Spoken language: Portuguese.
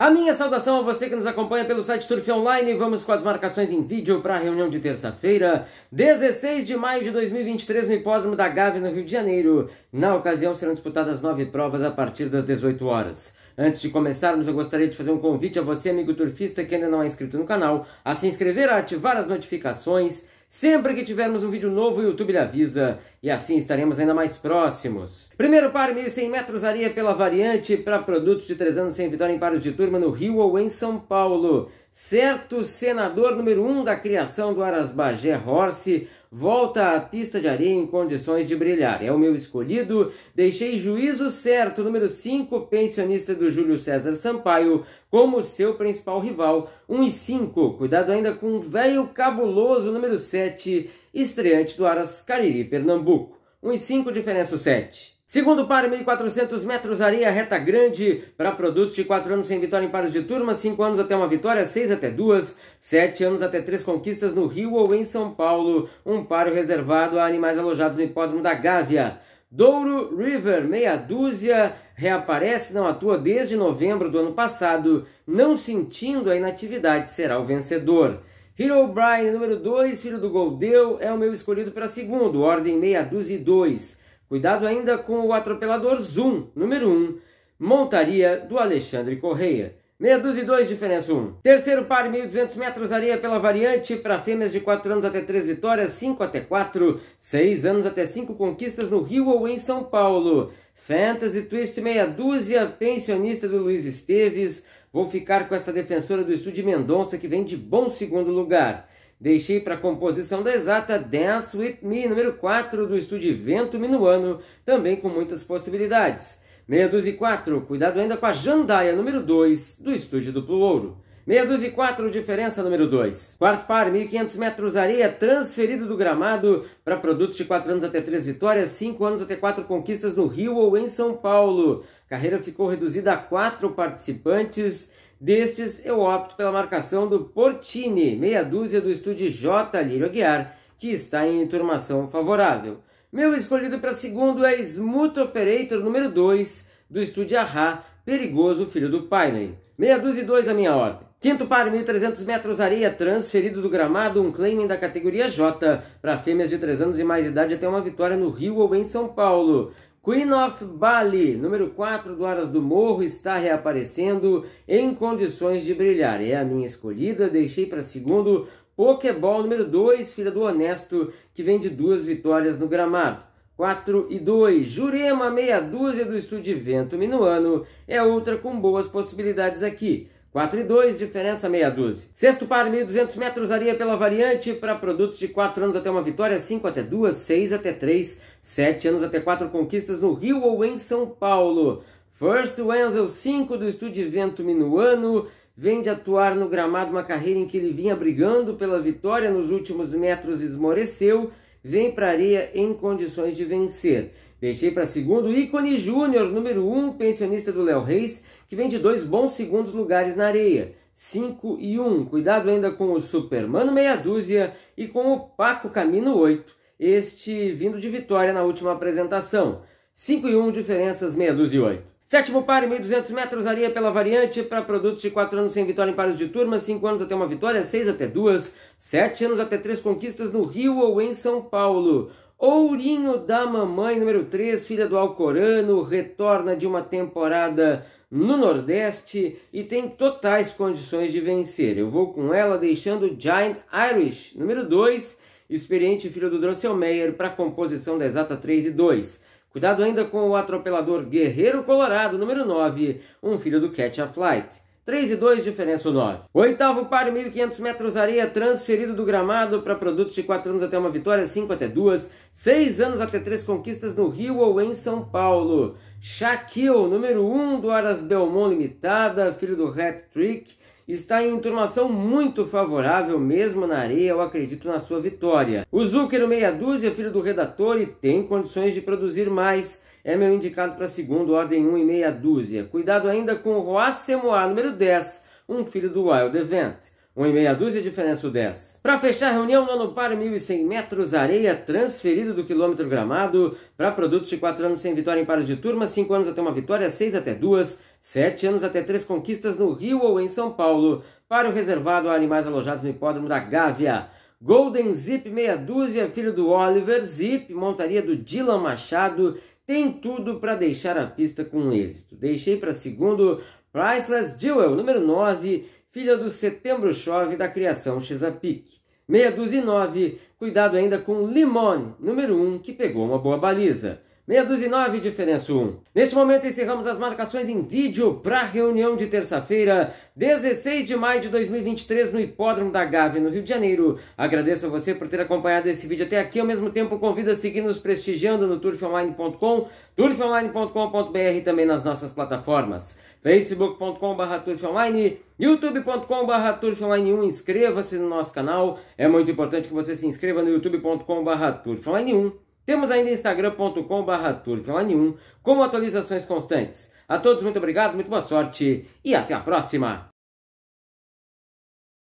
A minha saudação a você que nos acompanha pelo site Turf Online. Vamos com as marcações em vídeo para a reunião de terça-feira, 16 de maio de 2023, no Hipódromo da Gávea, no Rio de Janeiro. Na ocasião serão disputadas nove provas a partir das 18 horas. Antes de começarmos, eu gostaria de fazer um convite a você, amigo turfista, que ainda não é inscrito no canal, a se inscrever, a ativar as notificações Sempre que tivermos um vídeo novo, o YouTube lhe avisa e assim estaremos ainda mais próximos. Primeiro par, 1.100 metros areia pela variante para produtos de 3 anos sem vitória em pares de turma no Rio ou em São Paulo. Certo senador número 1 um da criação do Aras Bagé Horse volta à pista de areia em condições de brilhar. É o meu escolhido. Deixei juízo certo, número 5, pensionista do Júlio César Sampaio, como seu principal rival. 1 e 5. Cuidado ainda com o velho cabuloso, número 7, estreante do Aras Cariri, Pernambuco. 1 e 5, diferença 7. Segundo par, 1.400 metros areia reta grande para produtos de 4 anos sem vitória em pares de turma, 5 anos até uma vitória, 6 até 2, 7 anos até 3 conquistas no Rio ou em São Paulo, um páreo reservado a animais alojados no hipódromo da Gávea. Douro River, meia dúzia, reaparece, não atua desde novembro do ano passado, não sentindo a inatividade, será o vencedor. Hero Brian, número 2, filho do Goldeu, é o meu escolhido para segundo, ordem meia dúzia e 2. Cuidado ainda com o atropelador Zoom, número 1, montaria do Alexandre Correia. Meia dúzia e 2, diferença 1. Terceiro par, 1.200 metros, areia pela variante, para fêmeas de 4 anos até 3 vitórias, 5 até 4, 6 anos até 5 conquistas no Rio ou em São Paulo. Fantasy Twist meia dúzia, pensionista do Luiz Esteves. Vou ficar com esta defensora do estúdio Mendonça, que vem de bom segundo lugar. Deixei para a composição da exata Dance With Me, número 4 do estúdio Vento Minuano, também com muitas possibilidades. Meia dúzia e 4, cuidado ainda com a Jandaia, número 2, do estúdio Duplo Ouro. Meia dúzia e 4, diferença número 2. Quarto par, 1.500 metros areia, transferido do gramado para produtos de 4 anos até 3 vitórias, 5 anos até 4 conquistas no Rio ou em São Paulo. Carreira ficou reduzida a 4 participantes Destes, eu opto pela marcação do Portini, meia dúzia do estúdio J. Lírio Aguiar, que está em turmação favorável. Meu escolhido para segundo é Smooth Operator número 2, do estúdio Arra, perigoso filho do Pioneer. Meia dúzia e dois a minha ordem. Quinto par, 1.300 metros areia, transferido do gramado, um claiming da categoria J, para fêmeas de 3 anos e mais idade até uma vitória no Rio ou em São Paulo. Queen of Bali, número 4 do Aras do Morro, está reaparecendo em condições de brilhar. É a minha escolhida, deixei para segundo Pokéball número 2, filha do Honesto, que vem de duas vitórias no gramado. 4 e 2, Jurema, meia dúzia do Estúdio Vento Minuano, é outra com boas possibilidades aqui. 4 e 2, diferença meia dúzia. Sexto par, 1.200 metros, areia pela variante, para produtos de 4 anos até uma vitória, 5 até 2, 6 até 3, 7 anos até 4 conquistas no Rio ou em São Paulo. First Wenzel 5 do Estúdio Vento Minuano, vem de atuar no gramado uma carreira em que ele vinha brigando pela vitória nos últimos metros esmoreceu, vem para areia em condições de vencer. Deixei para segundo ícone Júnior, número 1, um, pensionista do Léo Reis, que vem de dois bons segundos lugares na areia. 5 e 1. Um. Cuidado ainda com o Supermano meia dúzia e com o Paco Camino 8. Este vindo de vitória na última apresentação. 5 e 1, um, diferenças meia dúzia e 8. Sétimo par, 1.200 metros, areia pela variante, para produtos de 4 anos sem vitória em pares de turma, 5 anos até uma vitória, 6 até 2, 7 anos até 3 conquistas no Rio ou em São Paulo. Ourinho da Mamãe, número 3, filha do Alcorano, retorna de uma temporada no Nordeste e tem totais condições de vencer. Eu vou com ela deixando Giant Irish, número 2, experiente filho do Drosselmeyer, para a composição da exata 3 e 2. Cuidado ainda com o atropelador Guerreiro Colorado, número 9, um filho do Catch a Flight. 3 e 2, diferença 9. Oitavo par, 1.500 metros areia, transferido do gramado para produtos de 4 anos até uma vitória, 5 até 2, 6 anos até 3 conquistas no Rio ou em São Paulo. Shaquille, número 1 do Aras Belmont Limitada, filho do Hat Trick, está em turmação muito favorável, mesmo na areia, eu acredito na sua vitória. O Zucker, meia dúzia, filho do redator, e tem condições de produzir mais é meu indicado para segundo, ordem 1 e meia dúzia. Cuidado ainda com o Roacemoa, número 10, um filho do Wild Event. 1 e meia dúzia, diferença o 10. Para fechar a reunião, no ano par 1.100 metros, areia transferido do quilômetro gramado para produtos de 4 anos sem vitória em pares de turma, 5 anos até uma vitória, 6 até 2, Sete anos até três conquistas no Rio ou em São Paulo, para o reservado a animais alojados no hipódromo da Gávea. Golden Zip meia dúzia, filho do Oliver Zip, montaria do Dylan Machado, tem tudo para deixar a pista com êxito. Deixei para segundo Priceless Jewel, número 9, filha do Setembro Chove da criação Chesapeake. Meia dúzia e nove, cuidado ainda com Limone, número 1, que pegou uma boa baliza. Meia dúzia e nove, diferença 1. Neste momento encerramos as marcações em vídeo para a reunião de terça-feira, 16 de maio de 2023, no Hipódromo da Gávea, no Rio de Janeiro. Agradeço a você por ter acompanhado esse vídeo até aqui. Ao mesmo tempo, convido a seguir nos prestigiando no turfonline.com, turfonline.com.br e também nas nossas plataformas facebook.com.br turfonline, youtube.com.br turfonline1, inscreva-se no nosso canal, é muito importante que você se inscreva no youtube.com.br turfonline1, temos ainda instagram.com.br turfonline1, com atualizações constantes. A todos muito obrigado, muito boa sorte e até a próxima!